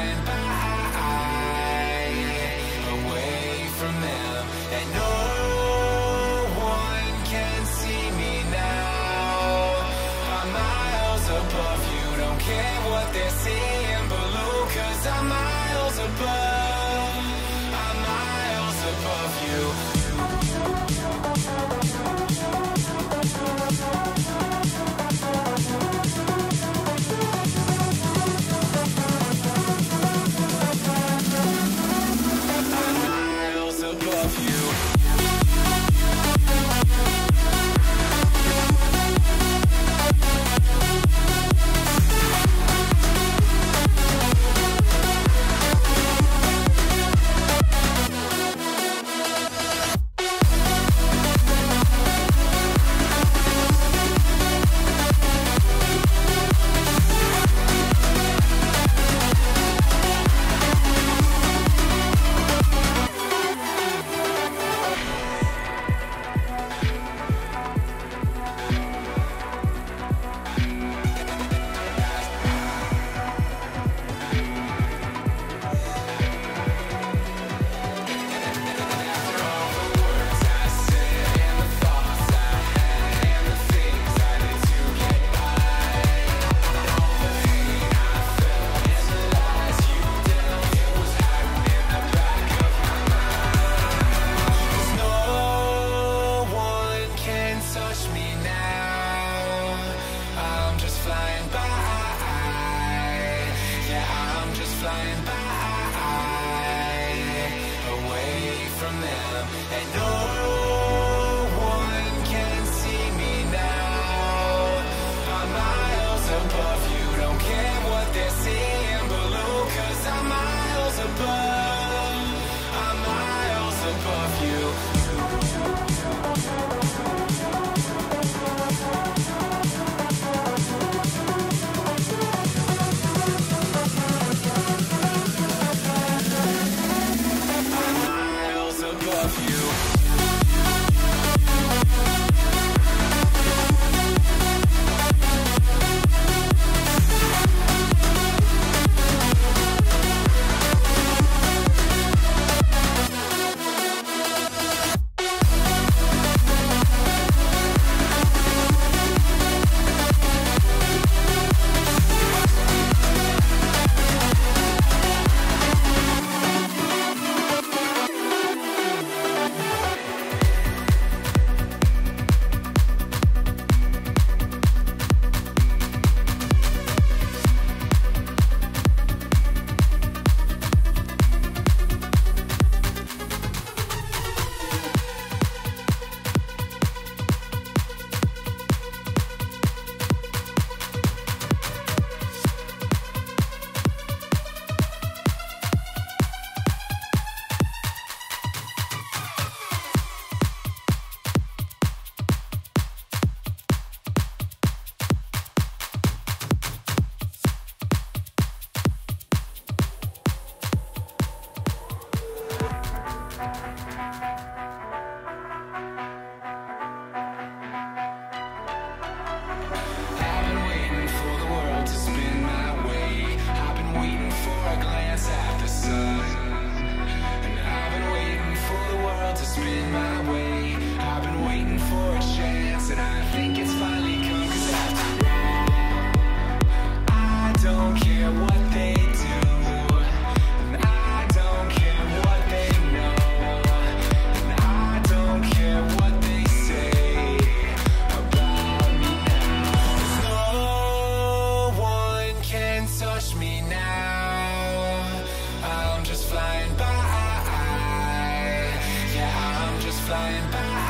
I'm you. Flying by.